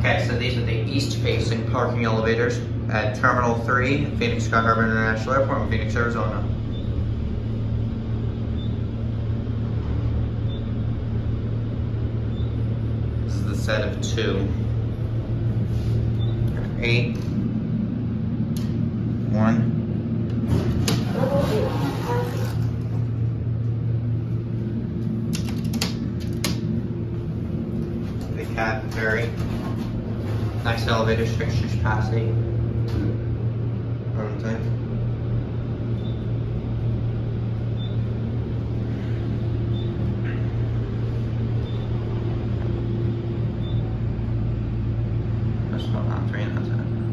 Okay, so these are the east-facing parking elevators at Terminal 3, Phoenix Sky Harbor International Airport in Phoenix, Arizona. This is the set of two. Eight. One. The cat, very Nice elevator structures passing. 8. Around time. That's not that train, that's it.